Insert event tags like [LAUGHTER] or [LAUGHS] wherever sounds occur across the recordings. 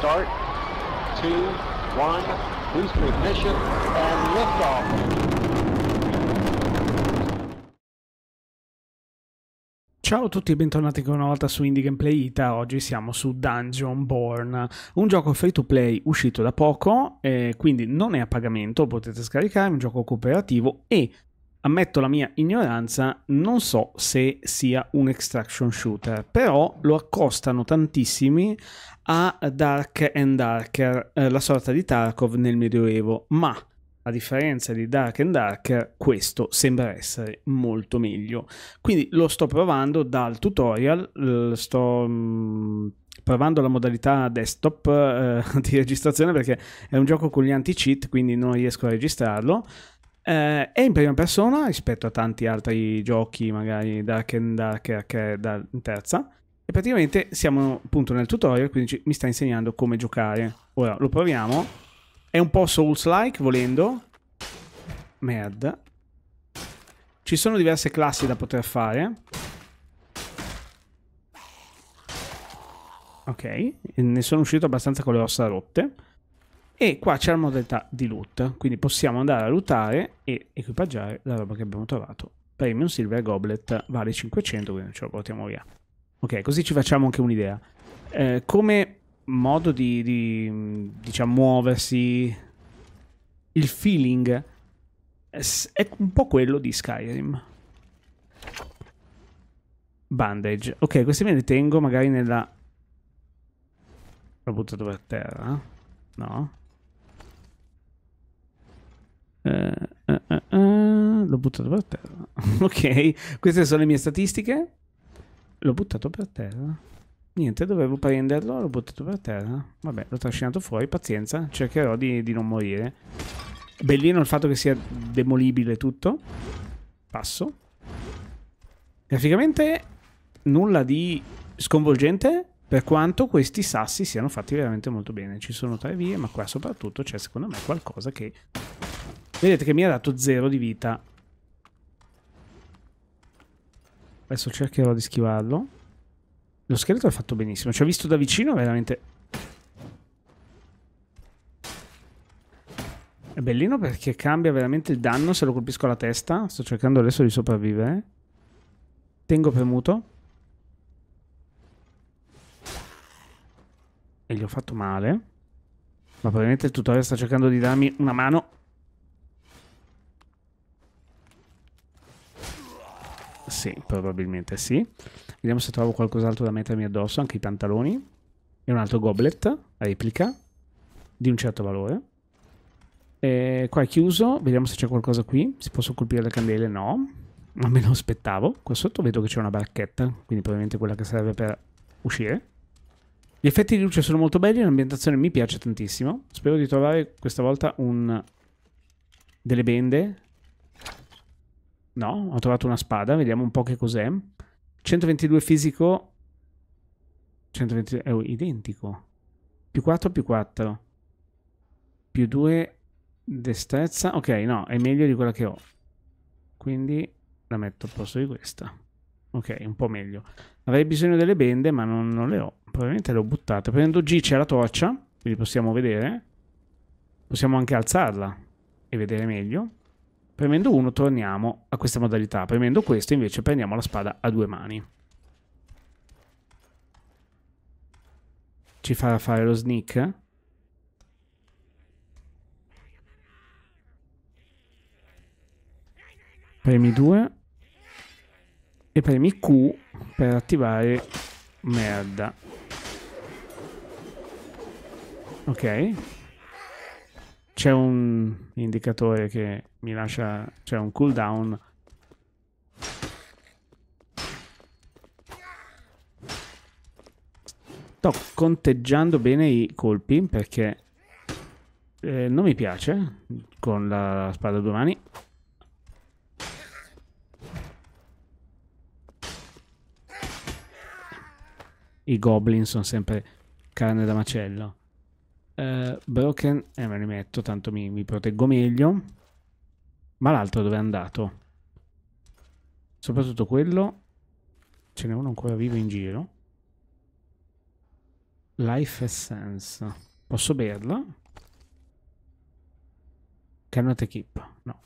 start. Two, one, booster ignition, and liftoff. Ciao a tutti e bentornati ancora una volta su Indie Gameplay Ita. Oggi siamo su Dungeon Born, un gioco free to play uscito da poco, eh, quindi non è a pagamento, potete scaricare, è un gioco cooperativo e ammetto la mia ignoranza, non so se sia un extraction shooter, però lo accostano tantissimi a Dark and Darker, eh, la sorta di Tarkov nel Medioevo, ma a differenza di Dark and Dark, questo sembra essere molto meglio. Quindi lo sto provando dal tutorial, sto mm, provando la modalità desktop eh, [LAUGHS] di registrazione perché è un gioco con gli anti-cheat, quindi non riesco a registrarlo. Eh, è in prima persona rispetto a tanti altri giochi, magari Dark and Dark che è in terza. E praticamente siamo appunto nel tutorial, quindi mi sta insegnando come giocare. Ora lo proviamo è un po' Souls-like, volendo. Merda. Ci sono diverse classi da poter fare. Ok, ne sono uscito abbastanza con le ossa rotte. E qua c'è la modalità di loot, quindi possiamo andare a lootare e equipaggiare la roba che abbiamo trovato. Premium Silver Goblet vale 500, quindi ce lo portiamo via. Ok, così ci facciamo anche un'idea. Eh, come modo di, di diciamo, muoversi, il feeling è un po' quello di Skyrim. Bandage. Ok, questi me li tengo magari nella... L'ho buttato per terra. No. Uh, uh, uh, L'ho buttato per terra. [LAUGHS] ok, queste sono le mie statistiche. L'ho buttato per terra. Niente, dovevo prenderlo, l'ho buttato per terra. Vabbè, l'ho trascinato fuori, pazienza, cercherò di, di non morire. Bellino il fatto che sia demolibile tutto. Passo. Graficamente nulla di sconvolgente, per quanto questi sassi siano fatti veramente molto bene. Ci sono tre vie, ma qua soprattutto c'è secondo me qualcosa che... Vedete che mi ha dato zero di vita. Adesso cercherò di schivarlo. Lo scheletro è fatto benissimo. Ci ho visto da vicino veramente... È bellino perché cambia veramente il danno se lo colpisco alla testa. Sto cercando adesso di sopravvivere. Tengo premuto. E gli ho fatto male. Ma probabilmente il tutorial sta cercando di darmi una mano. Sì, probabilmente sì. Vediamo se trovo qualcos'altro da mettermi addosso, anche i pantaloni. E un altro goblet, replica, di un certo valore. E qua è chiuso, vediamo se c'è qualcosa qui. Si possono colpire le candele? No, ma me lo aspettavo. Qua sotto vedo che c'è una barchetta, quindi probabilmente quella che serve per uscire. Gli effetti di luce sono molto belli, l'ambientazione mi piace tantissimo. Spero di trovare questa volta un... delle bende. No, ho trovato una spada, vediamo un po' che cos'è. 122 fisico 122 è identico. Più 4 più 4 più 2 destrezza. Ok no è meglio di quella che ho. Quindi la metto al posto di questa. Ok un po' meglio. Avrei bisogno delle bende ma non, non le ho. Probabilmente le ho buttate. Prendo G c'è la torcia quindi possiamo vedere. Possiamo anche alzarla e vedere meglio Premendo 1 torniamo a questa modalità, premendo questo invece prendiamo la spada a due mani. Ci farà fare lo sneak. Premi 2 e premi Q per attivare merda. Ok c'è un indicatore che mi lascia, cioè un cooldown. Sto conteggiando bene i colpi perché eh, non mi piace con la spada a due mani. I goblin sono sempre carne da macello. Uh, broken, eh, me li metto, tanto mi, mi proteggo meglio. Ma l'altro dove è andato? Soprattutto quello. Ce n'è uno ancora vivo in giro. Life Essence. Posso berlo? Cannot equip. No.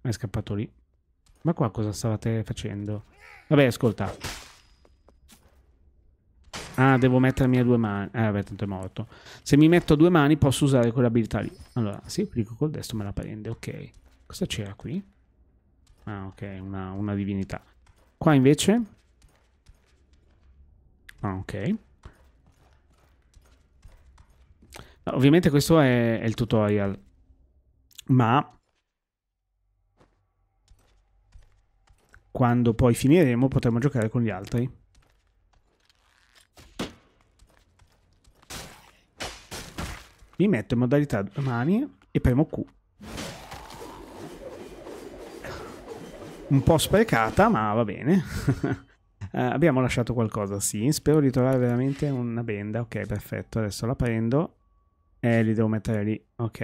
È scappato lì. Ma qua cosa stavate facendo? Vabbè, ascolta. Ah, devo mettermi a due mani. Eh, vabbè, tanto è morto. Se mi metto a due mani posso usare quell'abilità lì. Allora, se clicco col destro me la prende, ok. Cosa c'era qui? Ah, ok, una, una divinità. Qua invece... Ah, ok. Ovviamente questo è, è il tutorial. Ma... Quando poi finiremo potremo giocare con gli altri. Mi metto in modalità mani e premo Q. Un po' sprecata, ma va bene. uh, [LAUGHS] abbiamo lasciato qualcosa, sì. Spero di trovare veramente una benda. Ok, perfetto. Adesso la prendo. E li devo mettere lì. Ok.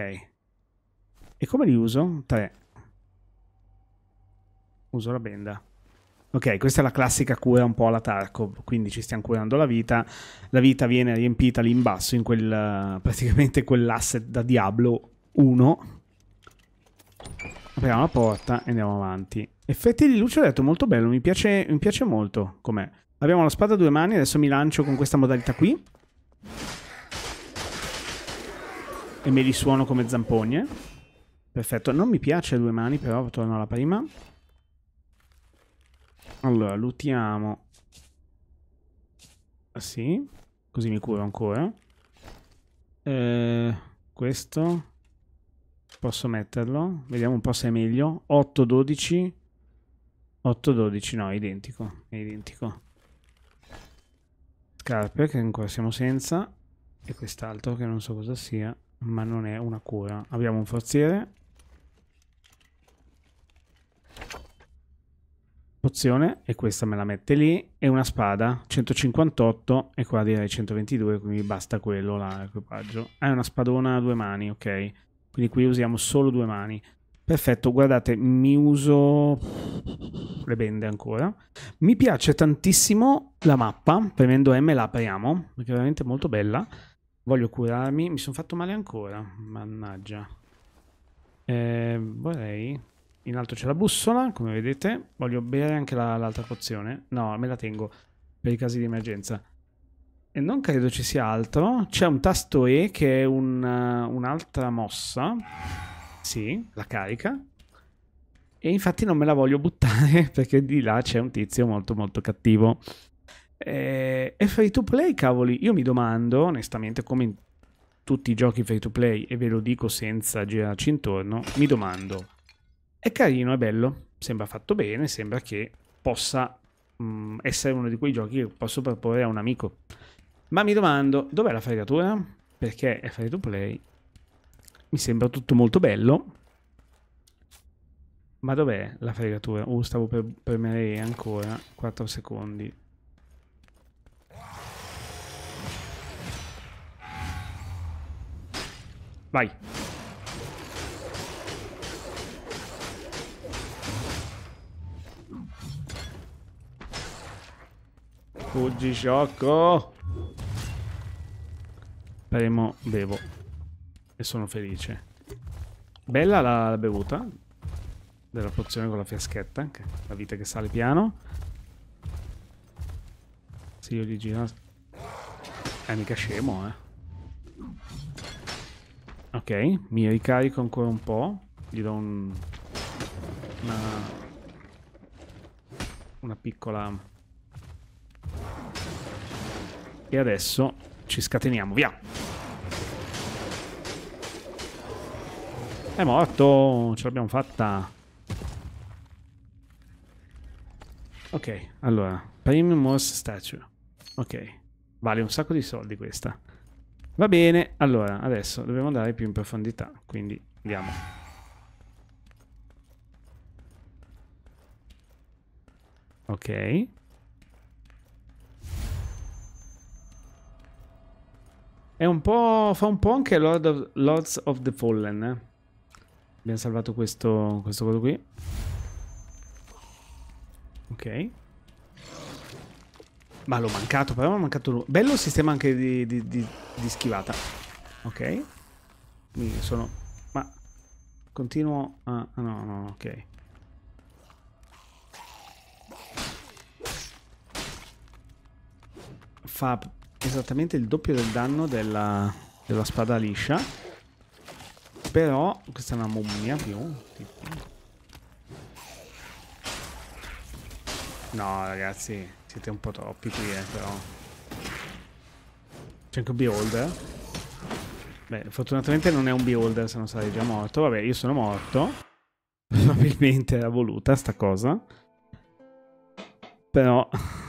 E come li uso? 3. Uso la benda. Ok, questa è la classica cura un po' alla Tarkov, quindi ci stiamo curando la vita. La vita viene riempita lì in basso, in quel, praticamente quell'asset da Diablo 1. Apriamo la porta e andiamo avanti. Effetti di luce ho detto molto bello, mi piace, mi piace molto com'è. Abbiamo la spada a due mani, adesso mi lancio con questa modalità qui. E me li suono come zampogne. Perfetto, non mi piace a due mani, però torno alla prima. Allora, lootiamo. Ah, sì. Così mi curo ancora. Eh, questo. Posso metterlo. Vediamo un po' se è meglio. 8, 12. 8, 12. No, è identico. È identico. Scarpe, che ancora siamo senza. E quest'altro che non so cosa sia. Ma non è una cura. Abbiamo un forziere. Pozione e questa me la mette lì e una spada 158 e qua direi 122 quindi basta quello l'equipaggio. Ah, è una spadona a due mani ok. Quindi qui usiamo solo due mani. Perfetto guardate mi uso le bende ancora. Mi piace tantissimo la mappa premendo M la apriamo perché è veramente molto bella. Voglio curarmi mi sono fatto male ancora mannaggia. Eh, vorrei in alto c'è la bussola, come vedete. Voglio bere anche l'altra la, pozione. No, me la tengo per i casi di emergenza. E non credo ci sia altro. C'è un tasto E che è un, uh, un'altra mossa. Sì, la carica. E infatti non me la voglio buttare [LAUGHS] perché di là c'è un tizio molto molto cattivo. Eh, è free to play, cavoli. Io mi domando, onestamente, come in tutti i giochi free to play, e ve lo dico senza girarci intorno, mi domando è carino, è bello, sembra fatto bene, sembra che possa mh, mm, essere uno di quei giochi che posso proporre a un amico. Ma mi domando, dov'è la fregatura? Perché è free to play. Mi sembra tutto molto bello. Ma dov'è la fregatura? Uh, stavo per premere ancora 4 secondi. Vai. Fuggi sciocco. Premo, bevo. E sono felice. Bella la, la bevuta. Della pozione con la fiaschetta. La vita che sale piano. Se io gli giro... È mica scemo, eh. Ok, mi ricarico ancora un po'. Gli do un... Una... Una piccola e adesso ci scateniamo, via. È morto, ce l'abbiamo fatta. Ok, allora, Premium Morse Statue. Ok, vale un sacco di soldi questa. Va bene, allora, adesso dobbiamo andare più in profondità, quindi andiamo. Ok. È un po'. fa un po' anche Lord of, Lords of the Fallen. Eh? Abbiamo salvato questo, questo coso qui. Ok. Ma l'ho mancato, però ho mancato... Bello il sistema anche di, di, di, di schivata. Ok. Quindi sono... Ma... Continuo a... Ah, no, no, ok. Fa esattamente il doppio del danno della, della spada liscia. Però questa è una mummia più. Tipo. No, ragazzi, siete un po' troppi qui, eh, però. C'è anche un beholder. Beh, fortunatamente non è un beholder, se non sarei già morto. Vabbè, io sono morto. [LAUGHS] Probabilmente era voluta sta cosa. Però [LAUGHS]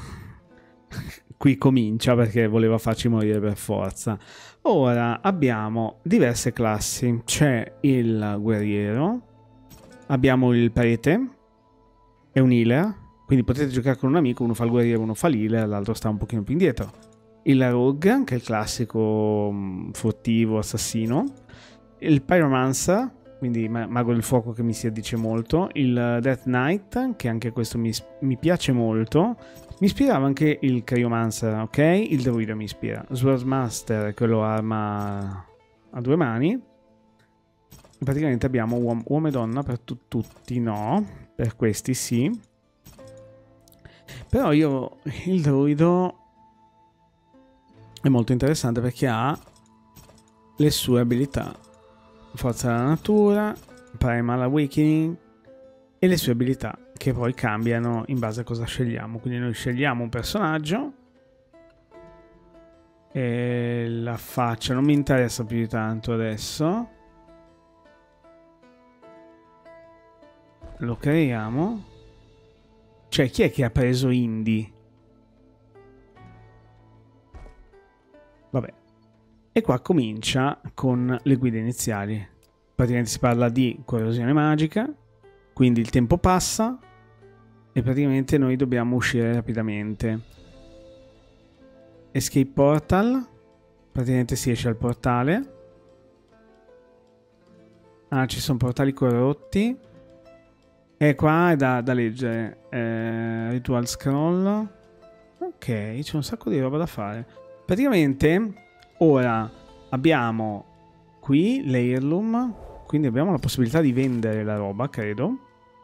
qui comincia perché voleva farci morire per forza. Ora abbiamo diverse classi. C'è il guerriero, abbiamo il prete e un healer quindi potete giocare con un amico, uno fa il guerriero, uno fa l'healer, l'altro sta un pochino più indietro. Il rogue, che è il classico mm, furtivo assassino. Il pyromancer, quindi mago del fuoco che mi si addice molto. Il death knight, che anche questo mi, mi piace molto. Mi ispirava anche il cryomancer, ok? Il druido mi ispira. Swordmaster, quello arma a due mani. Praticamente abbiamo uomo, uomo e donna per tu tutti, no. Per questi sì. Però io il druido è molto interessante perché ha le sue abilità. Forza della natura, Primal Awakening e le sue abilità che poi cambiano in base a cosa scegliamo. Quindi noi scegliamo un personaggio e la faccia non mi interessa più di tanto adesso. Lo creiamo cioè, chi è che ha preso Indie? Vabbè. E qua comincia con le guide iniziali. Praticamente si parla di corrosione magica, quindi il tempo passa e praticamente noi dobbiamo uscire rapidamente. Escape portal, praticamente si esce al portale. Ah, ci sono portali corrotti. E qua è da, da leggere. Eh, ritual scroll. Ok, c'è un sacco di roba da fare. Praticamente, ora abbiamo qui l'heirloom. Quindi abbiamo la possibilità di vendere la roba, credo.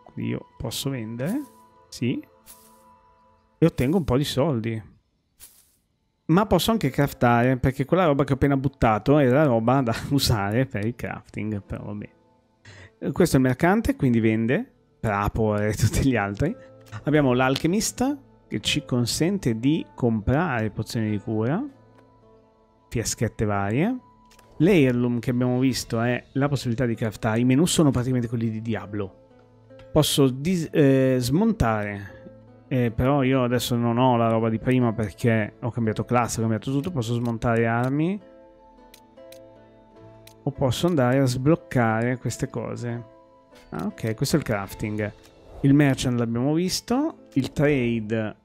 Quindi io posso vendere. Sì. E ottengo un po' di soldi. Ma posso anche craftare, perché quella roba che ho appena buttato era roba da [LAUGHS] usare per il crafting. Però vabbè. Questo è il mercante, quindi vende. Prapor e [LAUGHS] tutti gli altri. Abbiamo l'Alchemist che ci consente di comprare pozioni di cura, fiaschette varie. L'Heirloom che abbiamo visto è la possibilità di craftare. I menu sono praticamente quelli di Diablo. Posso eh, smontare, eh, però io adesso non ho la roba di prima perché ho cambiato classe, ho cambiato tutto. Posso smontare armi o posso andare a sbloccare queste cose. Ah, ok, questo è il crafting. Il merchant l'abbiamo visto. Il trade.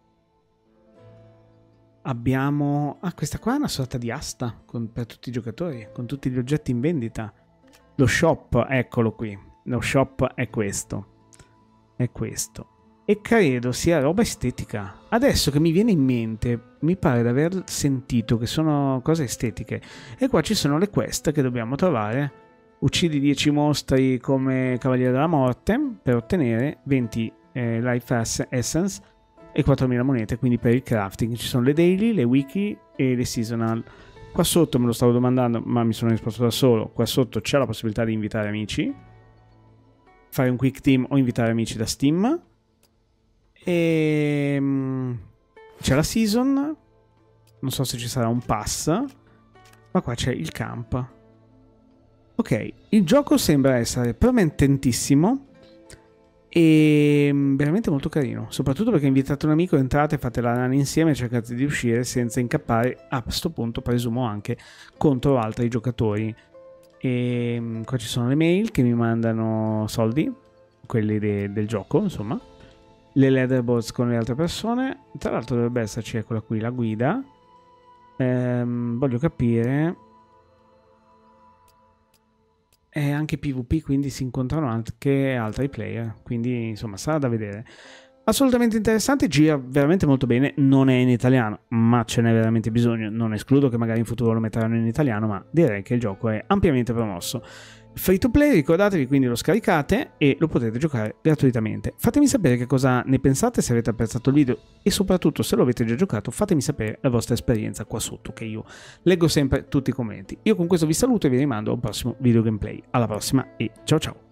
Abbiamo... Ah, questa qua è una sorta di asta con, per tutti i giocatori, con tutti gli oggetti in vendita. Lo shop, eccolo qui. Lo shop è questo. È questo. E credo sia roba estetica. Adesso che mi viene in mente, mi pare di aver sentito che sono cose estetiche. E qua ci sono le quest che dobbiamo trovare uccidi 10 mostri come Cavaliere della Morte per ottenere 20 eh, Life Essence e 4000 monete, quindi per il crafting. Ci sono le daily, le wiki e le seasonal. Qua sotto me lo stavo domandando, ma mi sono risposto da solo. Qua sotto c'è la possibilità di invitare amici, fare un quick team o invitare amici da Steam. E ehm, c'è la season. Non so se ci sarà un pass, ma qua c'è il camp Ok, il gioco sembra essere promettentissimo e mm, veramente molto carino, soprattutto perché invitate un amico, entrate, fate la run insieme cercate di uscire senza incappare, a questo punto presumo anche contro altri giocatori. E mm, qua ci sono le mail che mi mandano soldi, quelli de- del gioco, insomma. Le leaderboards con le altre persone. Tra l'altro dovrebbe esserci, eccola qui, la guida. Ehm, voglio capire è anche PvP, quindi si incontrano anche altri player, quindi insomma sarà da vedere. assolutamente interessante, gira veramente molto bene, non è in italiano, ma ce n'è veramente bisogno, non escludo che magari in futuro lo metteranno in italiano, ma direi che il gioco è ampiamente promosso. Free to play, ricordatevi quindi lo scaricate e lo potete giocare gratuitamente. Fatemi sapere che cosa ne pensate, se avete apprezzato il video e soprattutto se lo avete già giocato fatemi sapere la vostra esperienza qua sotto che io leggo sempre tutti i commenti. Io con questo vi saluto e vi rimando a un prossimo video gameplay. Alla prossima e ciao ciao!